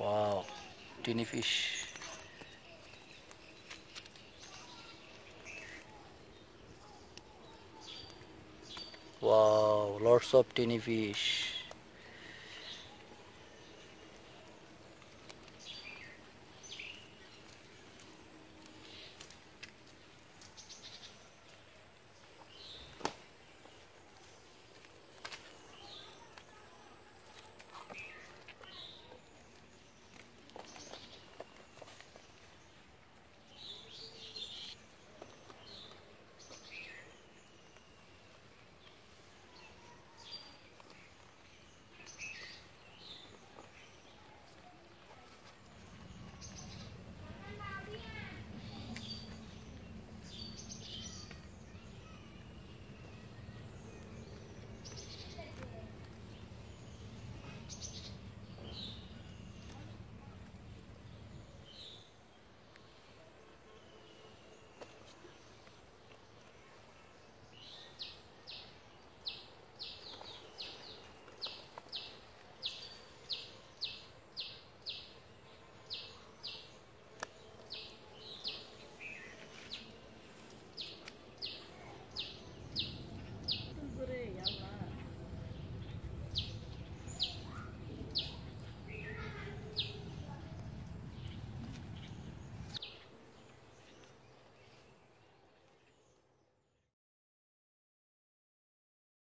Wow, tiny fish. Wow, lots of tiny fish.